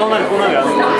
考えるこうなる。やつ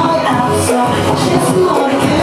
I am so just